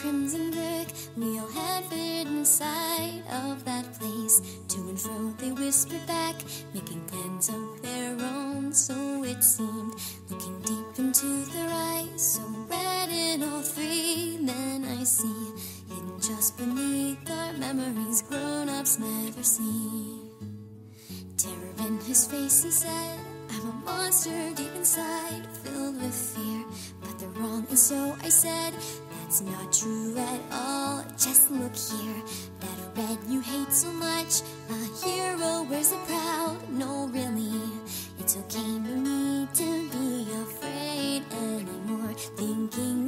crimson brick. We all had fit inside of that place. To and fro they whispered back, making plans of their own. So it seemed, looking deep into their eyes, so red in all three. Then I see, hidden just beneath our memories, grown-ups never see. Terror in his face, he said, I'm a monster deep inside, filled with fear. But they're wrong, and so I said, That's not true at all. Just look here, that red you hate so much. A hero wears it proud. No, really, it's okay for me to be afraid anymore. Thinking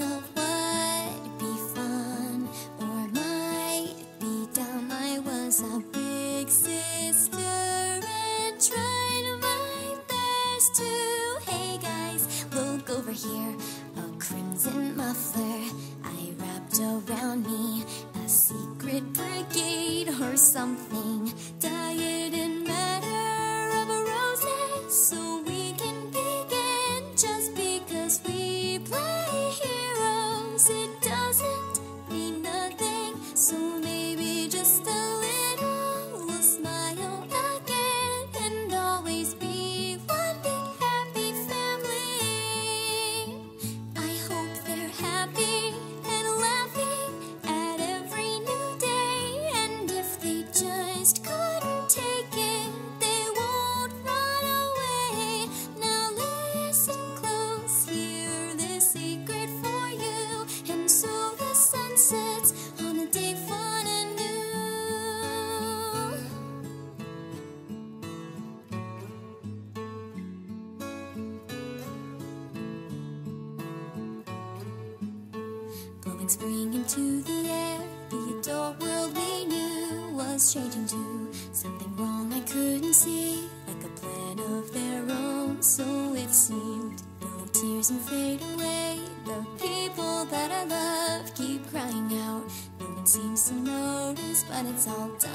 spring into the air. The adult world we knew was changing to something wrong I couldn't see, like a plan of their own. So it seemed. Fill tears and fade away. The people that I love keep crying out. No one seems to notice, but it's all dying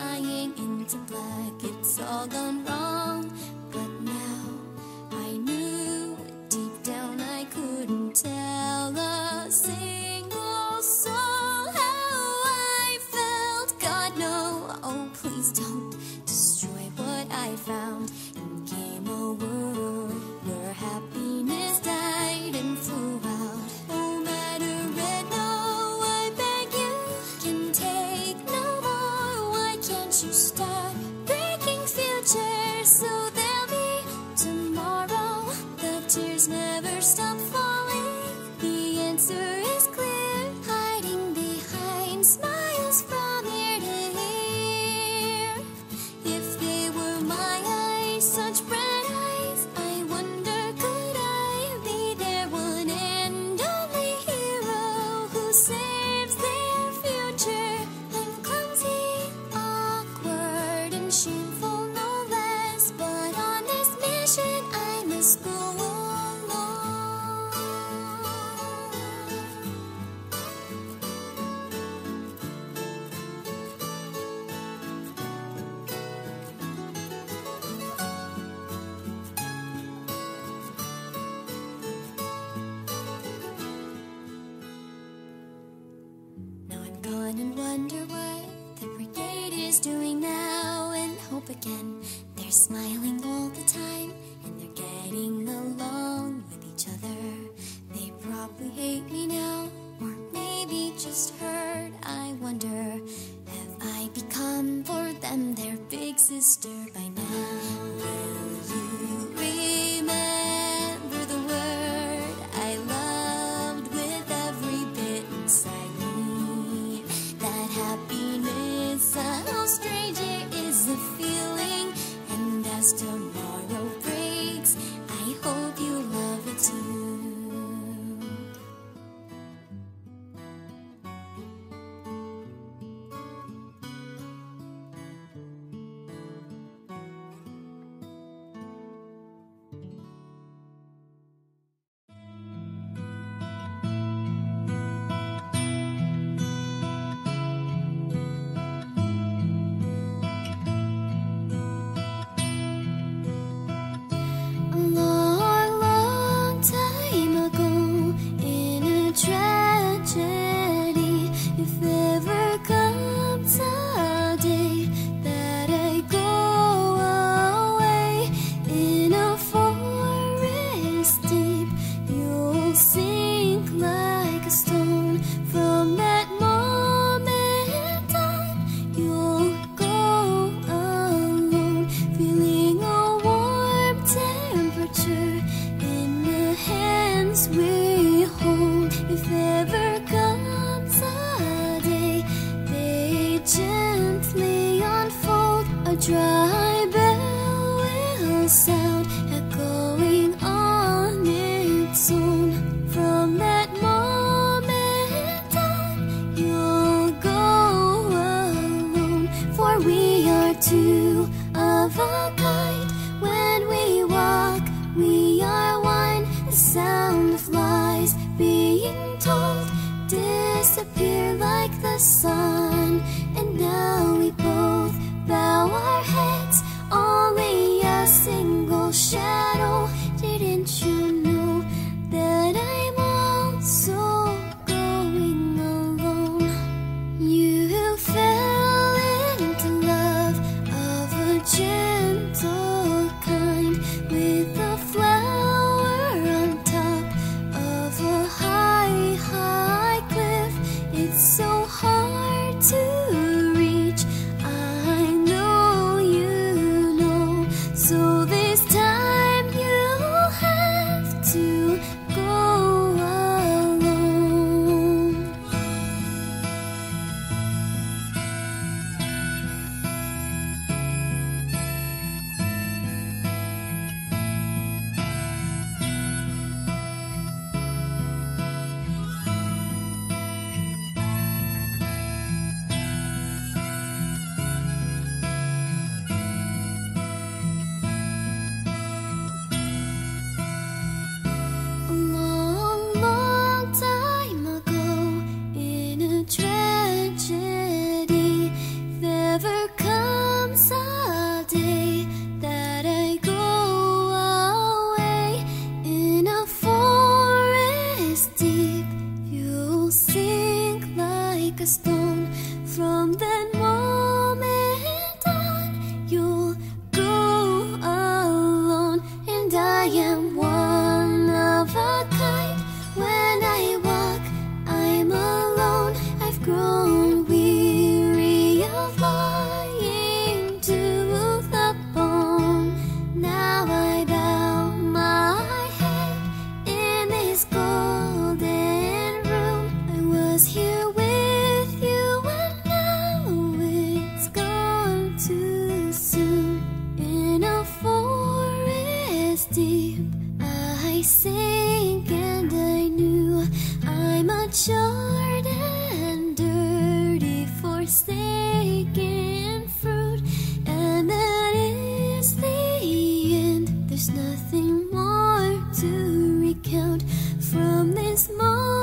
hope again. They're smiling sing nothing more to recount from this moment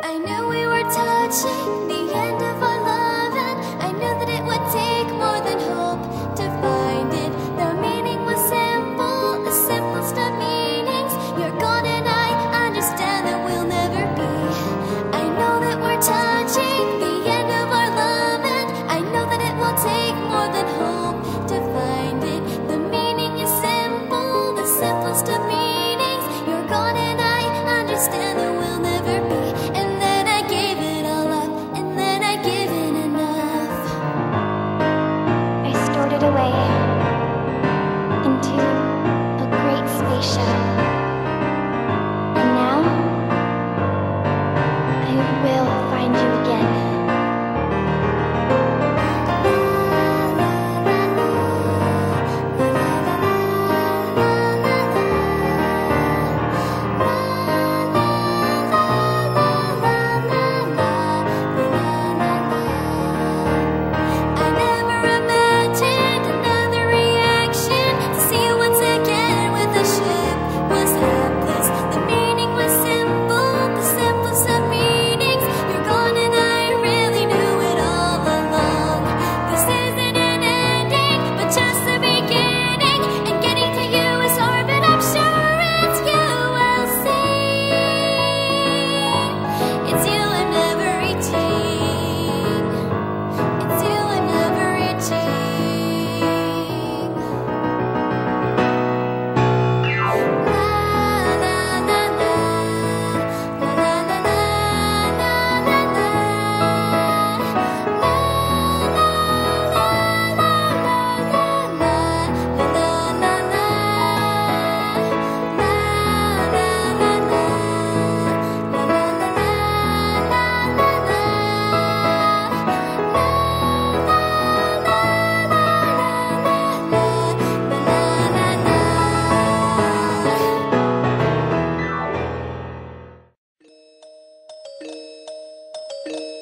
step touching the light you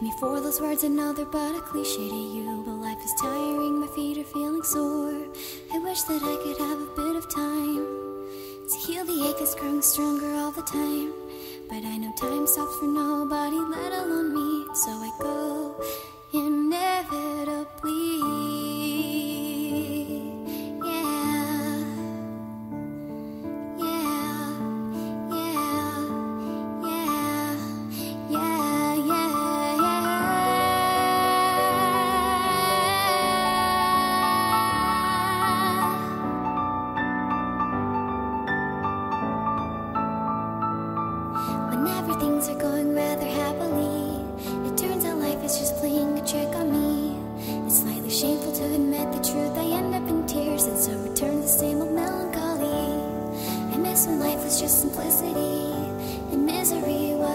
Give me for those words, another but a cliche to you. But life is tiring, my feet are feeling sore. I wish that I could have a bit of time to heal the ache that's growing stronger all the time. But I know time stops for nobody, let alone me. So I go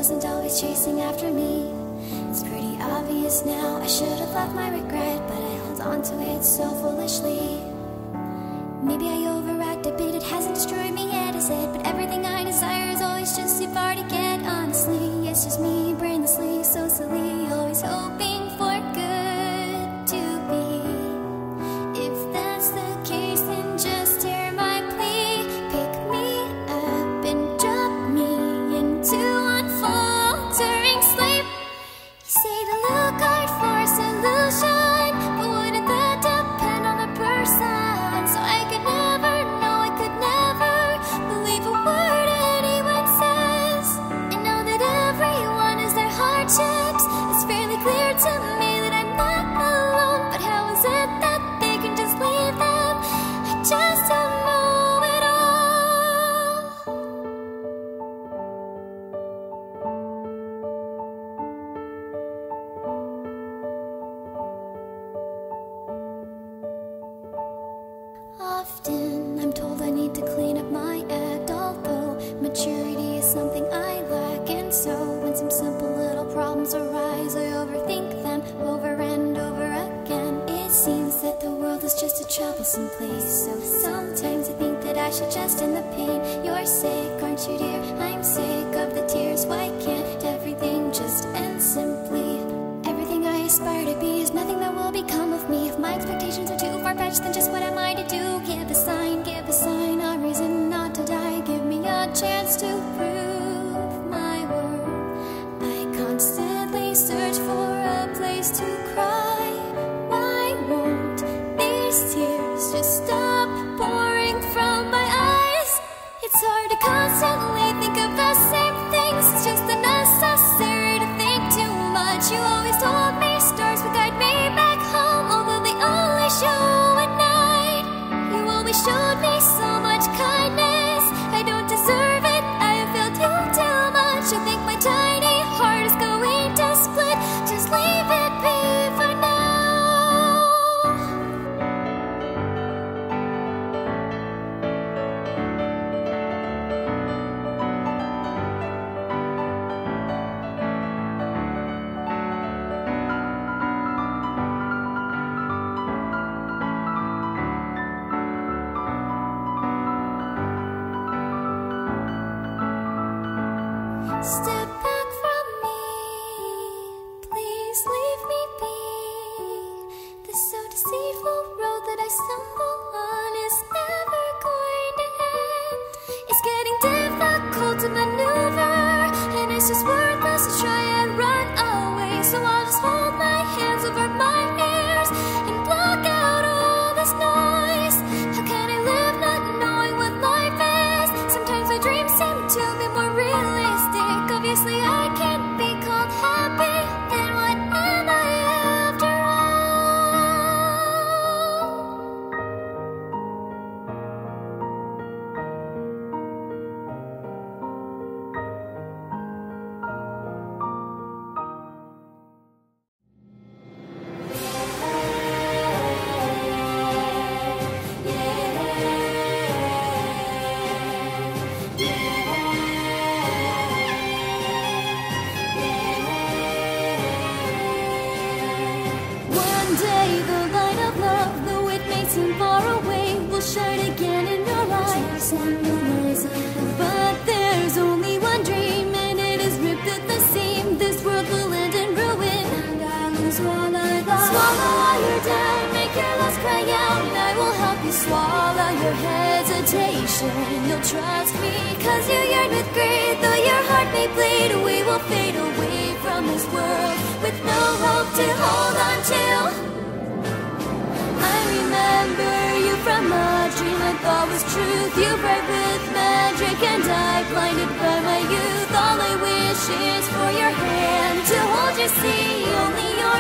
wasn't always chasing after me. It's pretty obvious now. I should have left my regret But I held on to it so foolishly. Maybe I overreacted a bit. it hasn't destroyed me yet I said but everything I desire is always just too far to get. Honestly, it's just me. often I'm told I need to clean up my act Although maturity is something I lack. And so when some simple little problems arise I overthink them over and over again. It seems that the world is just a troublesome place. So sometimes I think that I should just end the pain. You're sick, aren't you dear? I'm sick of the tears, why can't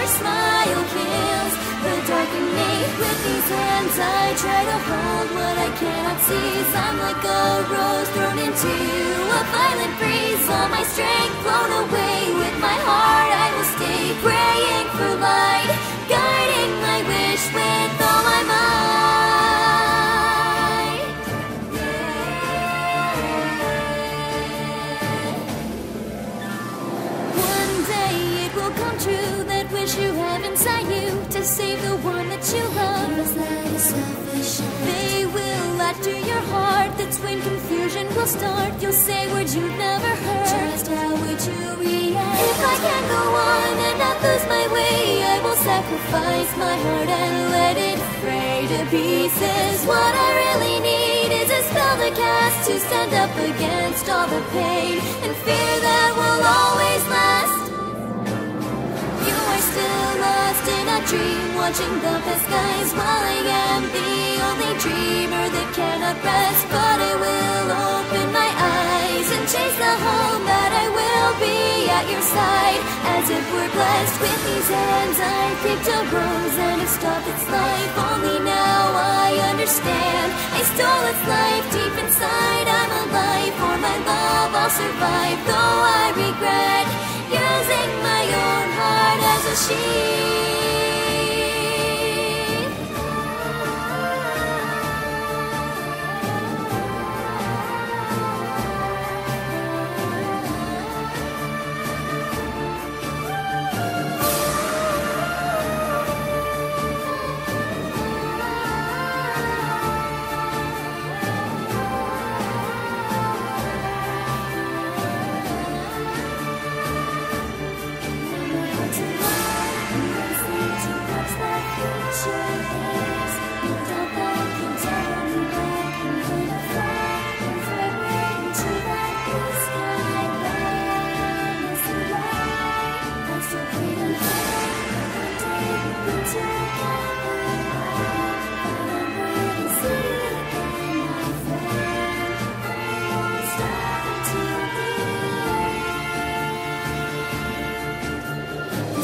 smile kills the dark in me. With these hands, I try to hold what I cannot seize. I'm like a rose thrown into a violent breeze. All my strength blown away. With my heart, I will stay praying for light, guiding my wish with start. You'll say words you've never heard. Just how would you react? If I can't go on and not lose my way, I will sacrifice my heart and let it fray to pieces. What I really need is a spell to cast to stand up against all the pain and fear that will always last. You are still lost in a dream, watching the past skies while I am the only dreamer that cannot rest. But I will open your side, as if we're blessed. With these hands, I picked a rose and have stopped its life. Only now I understand. I stole its life deep inside. I'm alive for my love. I'll survive, though I regret using my own heart as a sheath.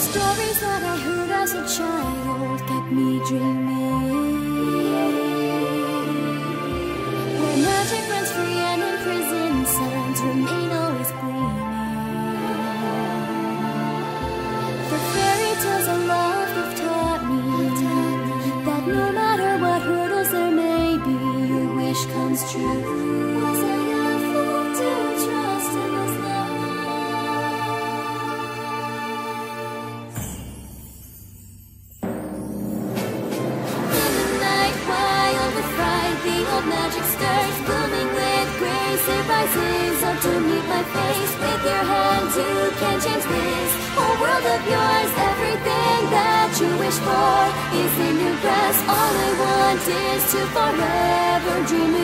Stories that I heard as a child kept me dreaming. Forever dream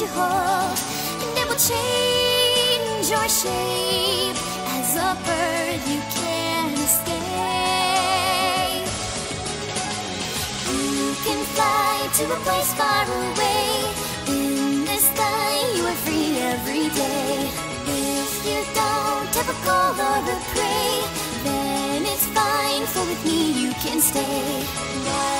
you hold and it will change your shape as a bird you can escape. You can fly to a place far away. In the sky you are free every day. If you don't have a call or a prey then it's fine for with me you can stay.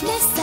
darkness